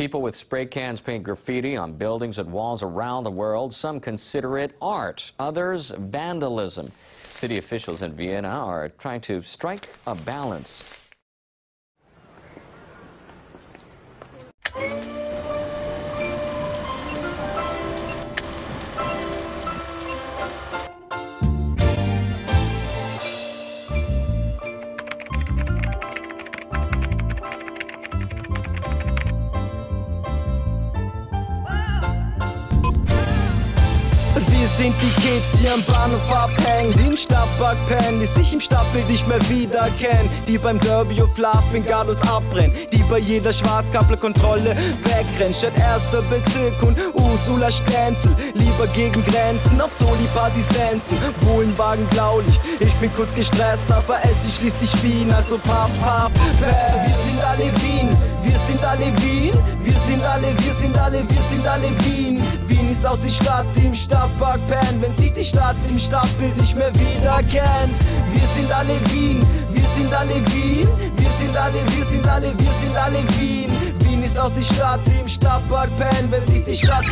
People with spray cans paint graffiti on buildings and walls around the world. Some consider it art, others vandalism. City officials in Vienna are trying to strike a balance. Wir sind die Kids, die am Bahnhof abhängen, die im Stadtpark pennen, die sich im Stadtbild nicht mehr wiederkennen, die beim Derby of Love Bengalos abbrennen, die bei jeder Schwarzkapplerkontrolle wegrennen, statt erster Bezirk und Ursula Stenzel, lieber gegen Grenzen, auf Soli-Partys dancen, Bullenwagen Blaulicht, ich bin kurz gestresst, aber es ist schließlich Wien, also paff, paff. wir sind alle Wien, wir sind alle Wien, wir sind alle, wir sind alle, wir sind alle Wien, Wien auch die Stadt, im Stadtpark pennt, wenn sich die Stadt im Stadtbild nicht mehr wiedererkennt. Wir sind alle Wien, wir sind alle Wien, wir sind alle, wir sind alle, wir sind alle Wien. Wien ist auch die Stadt, im Stadtpark pennt, wenn sich die Stadt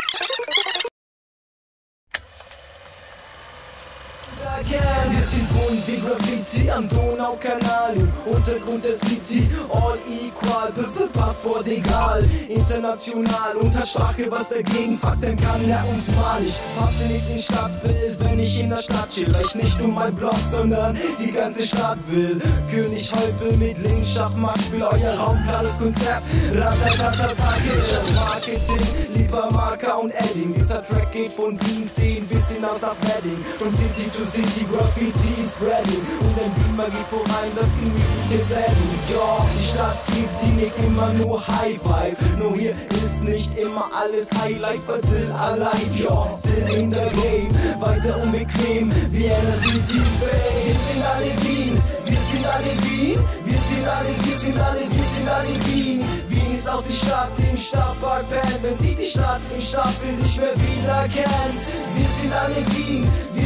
Wir sind bunt wie Graffiti am Donaukanal im Untergrund der City. All equal, Passport egal. International unter Strache, was dagegen fakten kann, er uns mal. Ich passe nicht ins Stadtbild, wenn ich in der Stadt chill. Ich nicht um mein Block, sondern die ganze Stadt will. König Häupl mit links, Schachmatt, spiel euer raumklares Konzept. Ratatatapake, Marketing, lieber Marker und Edding. Dieser Track geht von Wien 10 bis hinaus nach Wedding. Von City to City, Graffiti spreading. Und ein Beamer geht voran, das gemütliche Setting. Ja, die Stadt gibt die nicht immer nur High Five. Nur hier ist nicht immer alles Highlight, but still alive. Ja, still in the game, weiter unbequem. Vienna City, Bay. Wir sind alle Wien, wir sind alle Wien. Wir sind alle, wir sind alle, wir sind alle Wien. Wien ist auch die Stadt, die im Stadtpark pennt. Wenn sich die Stadt im Stadtbild nicht mehr wiedererkennt. Wir sind alle Wien, wir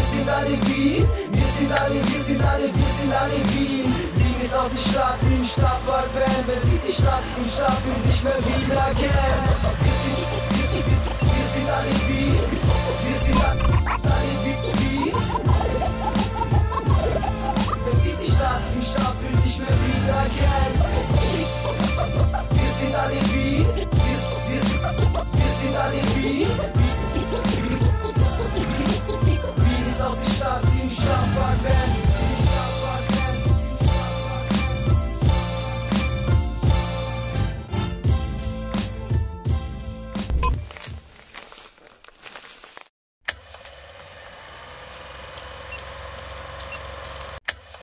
Wien ist auch die Stadt, die im Stadtpark pennt. Wenn sich die Stadt im Stadtbild nicht mehr wiedererkennt. Wir sind, wir, wir, wir sind alle Wien.